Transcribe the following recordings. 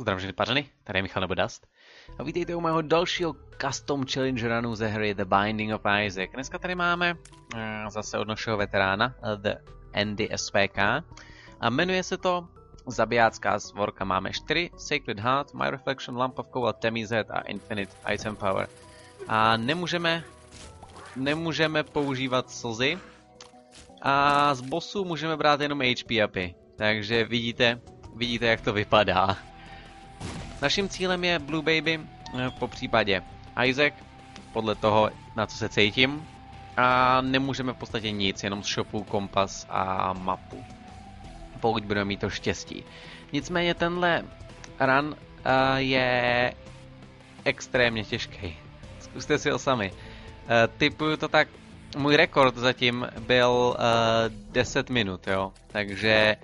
Zdravím všechny pařeny, tady je Michal nebo Dust. A vítejte u mého dalšího custom challenge runu ze hry The Binding of Isaac. Dneska tady máme uh, zase od našeho veterána, uh, The Andy SPK. A jmenuje se to Zabijácká svorka. Máme 4, Sacred Heart, My Reflection, Lamp of Coal, Temizet a Infinite Item Power. A nemůžeme, nemůžeme používat slzy. A z bossů můžeme brát jenom HP upy. Takže vidíte, vidíte jak to vypadá. Naším cílem je Blue Baby, eh, po případě Isaac, podle toho, na co se cítím. A nemůžeme v podstatě nic, jenom z shopu, kompas a mapu. Pokud budeme mít to štěstí. Nicméně tenhle run uh, je extrémně těžký. Zkuste si ho sami. Uh, typuju to tak, můj rekord zatím byl uh, 10 minut, jo. Takže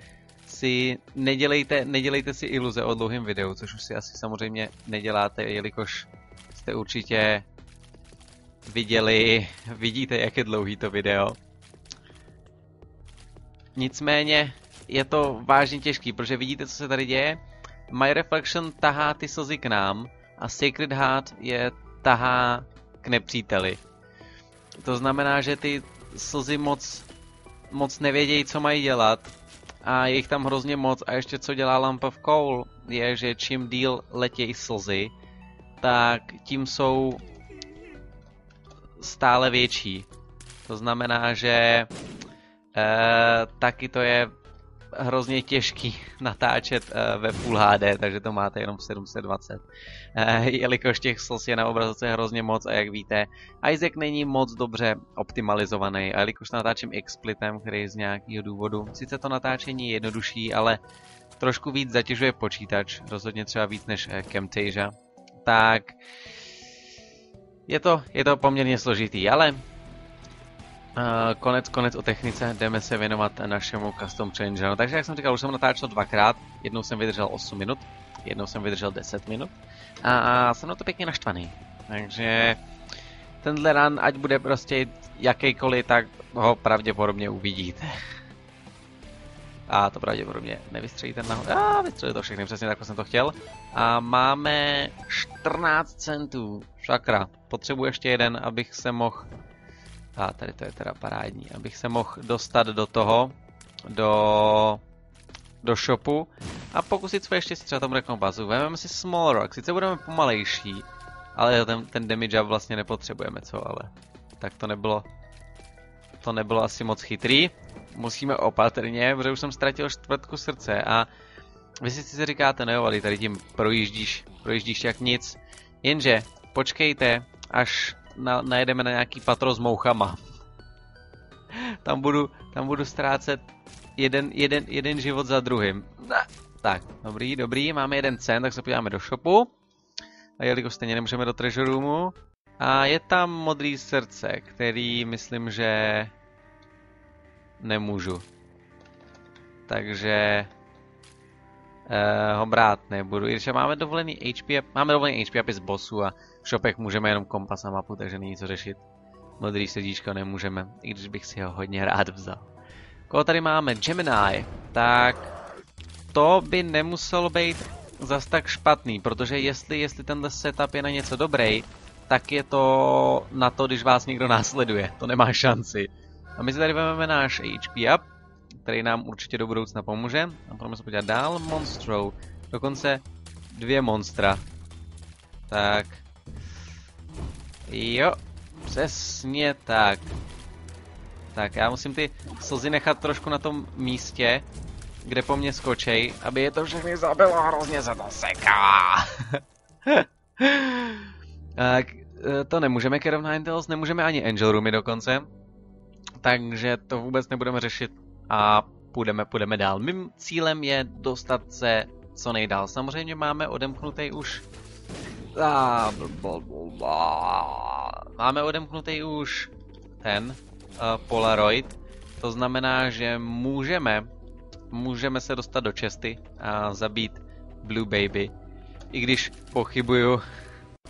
si nedělejte, nedělejte si iluze o dlouhém videu, což už si asi samozřejmě neděláte, jelikož jste určitě viděli, vidíte, jak je dlouhý to video. Nicméně je to vážně těžký, protože vidíte, co se tady děje. My Reflection tahá ty slzy k nám a Sacred Heart je tahá k nepříteli. To znamená, že ty slzy moc, moc nevědějí, co mají dělat a je jich tam hrozně moc a ještě co dělá Lamp of Coal je, že čím díl letějí slzy, tak tím jsou stále větší. To znamená, že e, taky to je hrozně těžký natáčet uh, ve Full HD, takže to máte jenom v 720. Uh, jelikož těch slz je na obrazovce hrozně moc a jak víte, Isaac není moc dobře optimalizovaný a jelikož natáčím XSplitem, který z nějakého důvodu, sice to natáčení je jednodušší, ale trošku víc zatěžuje počítač, rozhodně třeba víc než uh, Camtasia, tak je to, je to poměrně složitý, ale konec, konec o technice, jdeme se věnovat našemu custom challenge. No, takže jak jsem říkal, už jsem natáčel dvakrát, jednou jsem vydržel 8 minut, jednou jsem vydržel 10 minut a, a jsem na to pěkně naštvaný. Takže tenhle run, ať bude prostě jakýkoliv, tak ho pravděpodobně uvidíte. A to pravděpodobně nevystřelíte nahoru. A vystřelí to všechny, přesně tak, jsem to chtěl. A máme 14 centů. Šakra. Potřebuji ještě jeden, abych se mohl a tady to je teda parádní, abych se mohl dostat do toho, do, do shopu a pokusit svoje štěstí třeba tomu kombazu. Vezmeme si Small Rock, sice budeme pomalejší, ale ten, ten damage up vlastně nepotřebujeme, co ale. Tak to nebylo, to nebylo asi moc chytrý. Musíme opatrně, protože už jsem ztratil čtvrtku srdce a vy si si říkáte, no jo, ale tady tím projíždíš, projíždíš jak nic. Jenže, počkejte, až na, najedeme na nějaký patro s mouchama. tam budu, tam budu ztrácet jeden, jeden, jeden život za druhým. Tak, dobrý, dobrý, máme jeden cent, tak se podíváme do shopu. A jelikož stejně nemůžeme do treasure roomu. A je tam modrý srdce, který myslím, že nemůžu. Takže uh, ho brát nebudu. I když máme dovolený HP, máme dovolený HP z bossů a v shopech můžeme jenom kompas a mapu, takže není co řešit. Modrý srdíčko nemůžeme, i když bych si ho hodně rád vzal. Koho tady máme? Gemini. Tak to by nemuselo být zas tak špatný, protože jestli, jestli tenhle setup je na něco dobrý, tak je to na to, když vás někdo následuje. To nemá šanci. A my si tady vezmeme náš HP up, který nám určitě do budoucna pomůže. A budeme se podívat dál. Monstro. Dokonce dvě monstra. Tak, Jo, přesně tak. Tak, já musím ty slzy nechat trošku na tom místě, kde po mně skočej, aby je to všechny zabilo hrozně se to seká. tak, e, to nemůžeme Care of Nine Tails, nemůžeme ani Angel Roomy dokonce. Takže to vůbec nebudeme řešit a půjdeme, půjdeme dál. Mým cílem je dostat se co nejdál. Samozřejmě máme odemknutý už Máme odemknutý už ten uh, Polaroid, to znamená, že můžeme, můžeme se dostat do česty a zabít Blue Baby. I když pochybuju,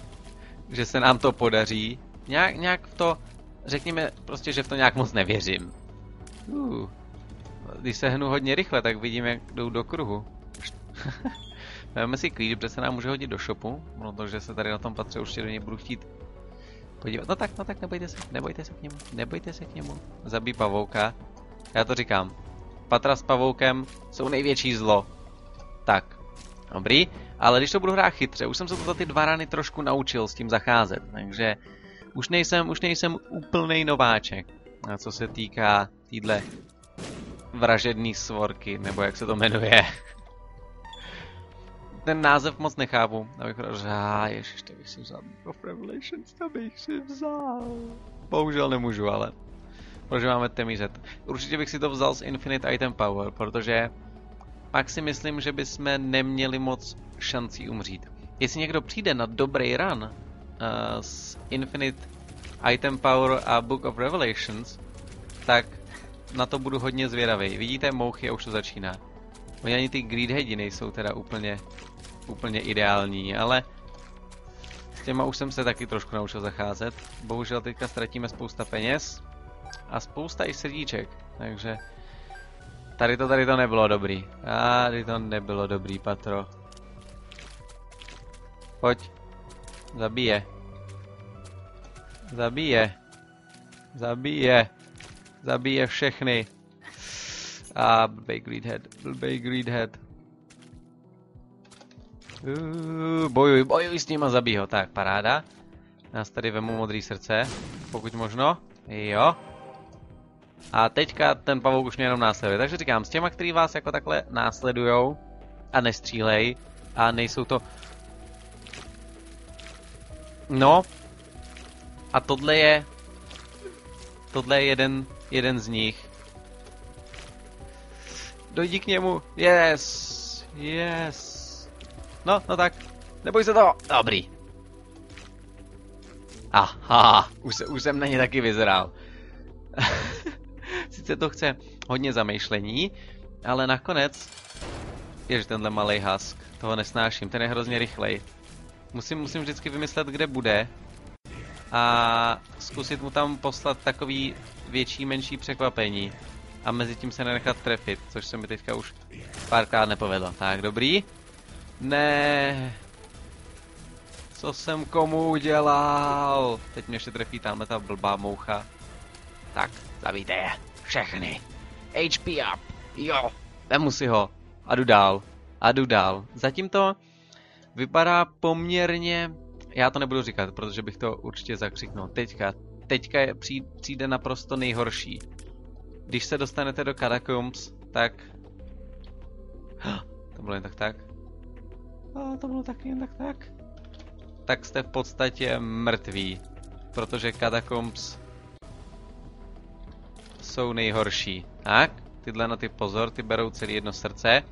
že se nám to podaří. Nějak, nějak v to, řekněme prostě, že v to nějak moc nevěřím. Uh, když se hnu hodně rychle, tak vidím, jak jdou do kruhu. Vezmeme si klíč, protože se nám může hodit do shopu, protože se tady na tom patře určitě do něj budu chtít podívat. No tak, no tak, nebojte se, nebojte se k němu, nebojte se k němu. Zabij pavouka. Já to říkám. Patra s pavoukem jsou největší zlo. Tak, dobrý. Ale když to budu hrát chytře, už jsem se to za ty dva rany trošku naučil s tím zacházet, takže už nejsem, už nejsem úplný nováček. A co se týká týdle vražedný svorky, nebo jak se to jmenuje. Ten název moc nechápu, abych řekl, ah, ježiš, to bych si vzal of Revelations, to bych si vzal. Bohužel nemůžu, ale protože máme temířet. Určitě bych si to vzal z Infinite Item Power, protože pak si myslím, že bychom neměli moc šancí umřít. Jestli někdo přijde na dobrý run uh, s Infinite Item Power a Book of Revelations, tak na to budu hodně zvědavý. Vidíte, mouchy a už to začíná. Oni ani ty greedheadi nejsou teda úplně, úplně ideální, ale s těma už jsem se taky trošku naučil zacházet. Bohužel teďka ztratíme spousta peněz a spousta i srdíček, takže tady to, tady to nebylo dobrý. Tady to nebylo dobrý, patro. Pojď. Zabije. Zabije. Zabije. Zabije všechny. A blbej Greedhead, blbej Greedhead. Uh, bojuj, bojuj s ním a zabij ho. Tak, paráda. Nás tady vemu modrý srdce, pokud možno. Jo. A teďka ten pavouk už mě jenom následuje. Takže říkám, s těma, který vás jako takhle následujou a nestřílej a nejsou to... No. A tohle je... Tohle je jeden jeden z nich. Dojdi k němu. Yes. Yes. No, no tak. Neboj se toho. Dobrý. Aha, už, se, už jsem na ně taky vyzrál. Sice to chce hodně zamýšlení, ale nakonec... Jež tenhle malý husk, toho nesnáším, ten je hrozně rychlej. Musím, musím vždycky vymyslet, kde bude. A zkusit mu tam poslat takový větší, menší překvapení. A mezi tím se nenechat trefit, což se mi teďka už párkrát nepovedlo. Tak, dobrý. Ne. Co jsem komu udělal? Teď mě ještě trefí tamhle ta blbá moucha. Tak, zabijte je. Všechny. HP up. Jo. Vemu si ho. A jdu dál. A jdu dál. Zatím to vypadá poměrně... Já to nebudu říkat, protože bych to určitě zakřiknul. Teďka teďka je, přijde naprosto nejhorší. Když se dostanete do Catacombs, tak... To bylo jen tak tak. A to bylo taky jen tak tak. Tak jste v podstatě mrtví. Protože Catacombs jsou nejhorší. Tak, tyhle na ty pozor, ty berou celý jedno srdce.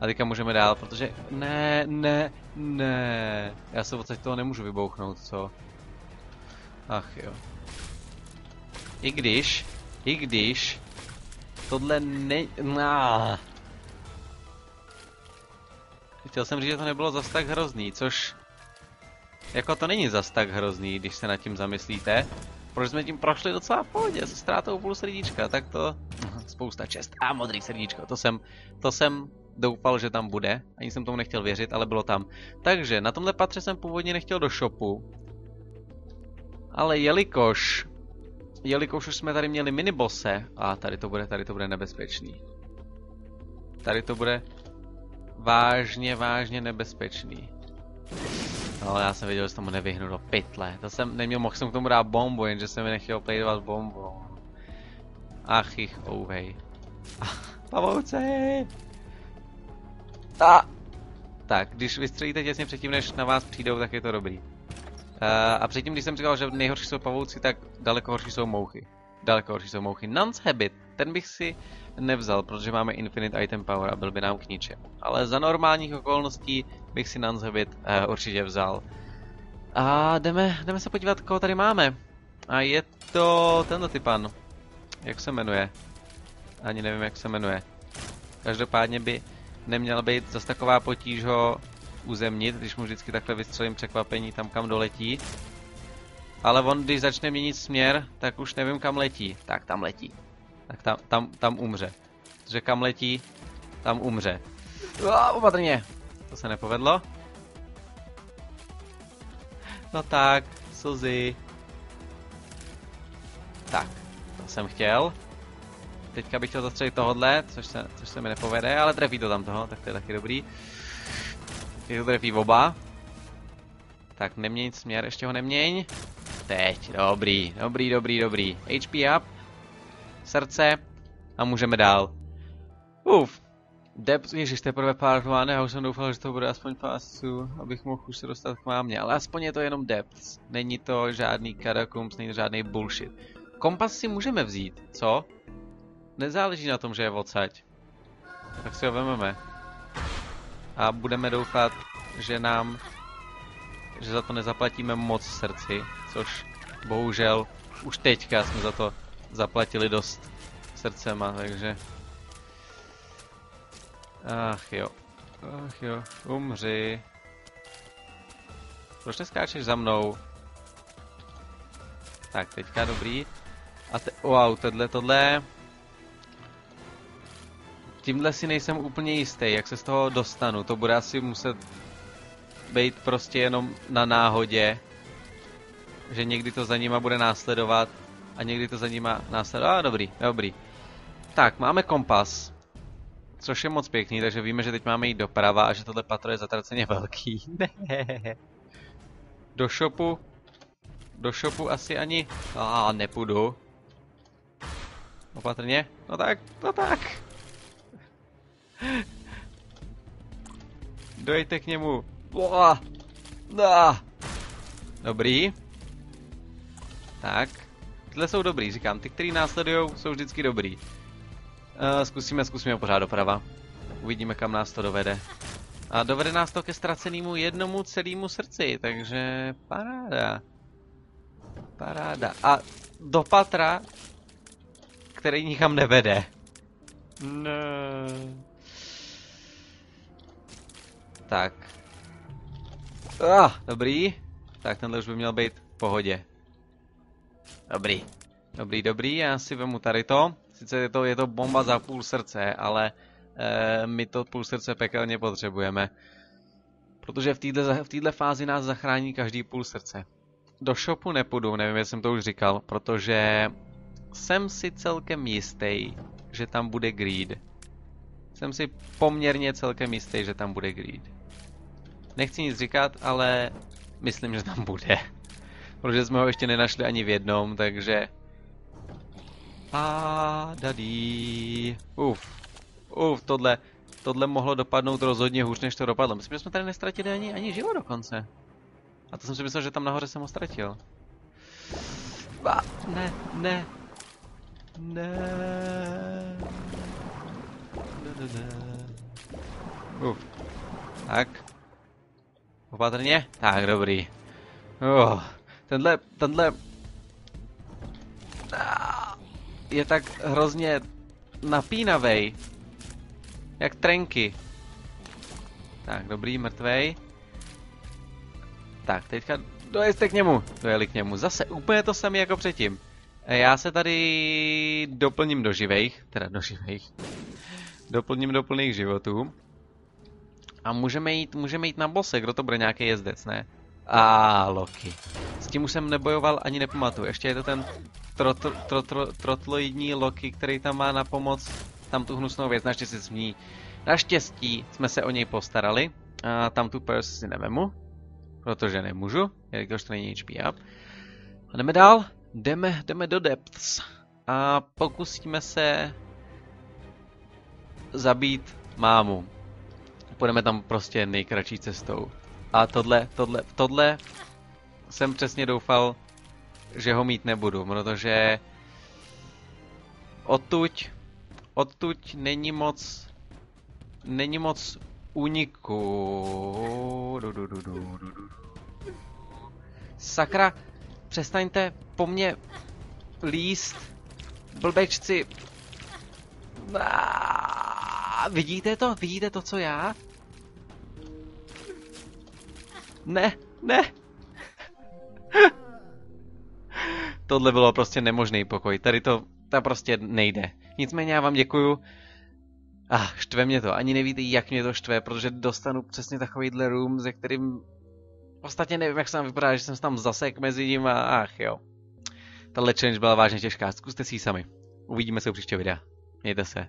A teďka můžeme dál, protože... Ne, ne, ne. Já se odsaď toho nemůžu vybouchnout, co? Ach jo. I když, i když, tohle ne... Nah. Chtěl jsem říct, že to nebylo zas tak hrozný, což... Jako to není zas tak hrozný, když se nad tím zamyslíte. Proč jsme tím prošli docela v pohodě, se ztrátou půl srdíčka, tak to... Spousta čest. A modrý srdíčko, to jsem... To jsem doufal, že tam bude. Ani jsem tomu nechtěl věřit, ale bylo tam. Takže, na tomhle patře jsem původně nechtěl do shopu. Ale jelikož jelikož už jsme tady měli minibose, a tady to bude, tady to bude nebezpečný. Tady to bude vážně, vážně nebezpečný. No, já jsem věděl, že tomu nevyhnu do pytle. To jsem neměl, mohl jsem k tomu dát bombu, jenže jsem mi nechtěl playdovat bombu. Ach, jich, ouvej. Pavouce! A! Tak, když vystřelíte těsně předtím, než na vás přijdou, tak je to dobrý. Uh, a předtím, když jsem říkal, že nejhorší jsou pavouci, tak daleko horší jsou mouchy. Daleko horší jsou mouchy. Nance Habit, ten bych si nevzal, protože máme Infinite Item Power a byl by nám k ničemu. Ale za normálních okolností bych si Nance Habit uh, určitě vzal. A jdeme, jdeme se podívat, koho tady máme. A je to tento typan. Jak se jmenuje? Ani nevím, jak se jmenuje. Každopádně by neměla být zase taková potíž ho uzemnit, když mu vždycky takhle vystřelím překvapení tam, kam doletí. Ale on, když začne měnit směr, tak už nevím, kam letí. Tak tam letí. Tak tam, tam, tam umře. Že kam letí, tam umře. Uh, opatrně. To se nepovedlo. No tak, slzy. Tak, to jsem chtěl. Teďka bych chtěl zastřelit tohodle, což se, což se mi nepovede, ale trefí to tam toho, tak to je taky dobrý. Je to trefí oba. Tak neměň směr, ještě ho neměň. Teď, dobrý, dobrý, dobrý, dobrý. HP up. Srdce. A můžeme dál. Uf. Depth, ježiš, teprve pár hlán, já už jsem doufal, že to bude aspoň pasu, abych mohl už se dostat k mámě, ale aspoň je to jenom depth. Není to žádný catacombs, není to žádný bullshit. Kompas si můžeme vzít, co? Nezáleží na tom, že je odsaď. Tak si ho vezmeme. A budeme doufat, že nám... Že za to nezaplatíme moc srdci, což bohužel už teďka jsme za to zaplatili dost srdcema, takže... Ach jo. Ach jo. Umři. Proč neskáčeš za mnou? Tak, teďka dobrý. A te, wow, tohle, tohle... Tímhle si nejsem úplně jistý, jak se z toho dostanu. To bude asi muset být prostě jenom na náhodě. Že někdy to za nima bude následovat a někdy to za nima následovat. A dobrý, dobrý. Tak, máme kompas. Což je moc pěkný, takže víme, že teď máme jít doprava a že tohle patro je zatraceně velký. Ne. Do shopu. Do shopu asi ani... A nepůjdu. Opatrně. No tak, no tak. Dojďte k němu. Boa. Ah. Dobrý. Tak. Tyhle jsou dobrý, říkám. Ty, který následují, jsou vždycky dobrý. Uh, zkusíme, zkusíme pořád doprava. Uvidíme, kam nás to dovede. A dovede nás to ke ztracenému jednomu celému srdci, takže paráda. Paráda. A do patra, který nikam nevede. Ne. Tak. Ah, dobrý. Tak tenhle už by měl být v pohodě. Dobrý. Dobrý, dobrý, já si vemu tady to. Sice je to, je to bomba za půl srdce, ale e, my to půl srdce pekelně potřebujeme. Protože v této v týhle fázi nás zachrání každý půl srdce. Do shopu nepůjdu, nevím, jestli jsem to už říkal, protože jsem si celkem jistý, že tam bude greed. Jsem si poměrně celkem jistý, že tam bude greed. Nechci nic říkat, ale myslím, že tam bude. Protože jsme ho ještě nenašli ani v jednom, takže a dadí. Uf. Uf, tohle, tohle mohlo dopadnout rozhodně hůř, než to dopadlo. Myslím, že jsme tady nestratili ani, ani život dokonce. A to jsem si myslel, že tam nahoře jsem ho ztratil. A, ne, ne. Ne. Ne, ne, ne. Uf. Tak. Opatrně. Tak, dobrý. Oh. Tenhle, tenhle... Je tak hrozně napínavej. Jak trenky. Tak, dobrý, mrtvej. Tak, teďka dojezte k němu. Dojeli k němu. Zase úplně to samé jako předtím. Já se tady doplním do živejch, teda do živejch. Doplním do plných životů. A můžeme jít, můžeme jít na bose, kdo to bude nějaký jezdec, ne? A Loki. S tím už jsem nebojoval ani nepamatuju. Ještě je to ten trotl, trotloidní Loki, který tam má na pomoc tam tu hnusnou věc. Naštěstí jsme, naštěstí jsme se o něj postarali. A tam tu purse si nevemu, protože nemůžu, jelikož to není HP up. A jdeme dál, jdeme, jdeme do depths. A pokusíme se zabít mámu. Půjdeme tam prostě nejkratší cestou. A tohle, tohle, tohle jsem přesně doufal, že ho mít nebudu, protože odtuď, odtuď není moc, není moc úniku. Du, du, du, du, du, du. Sakra, přestaňte po mně líst, blbečci. Ah, vidíte to? Vidíte to, co já? Ne, ne. Tohle bylo prostě nemožný pokoj. Tady to, to prostě nejde. Nicméně já vám děkuju. A ah, štve mě to. Ani nevíte, jak mě to štve, protože dostanu přesně takovýhle room, ze kterým Ostatně nevím, jak se tam vypadá, že jsem se tam zasek mezi ním a ach jo. Tahle challenge byla vážně těžká, zkuste si ji sami. Uvidíme se u příštího videa. Mějte se.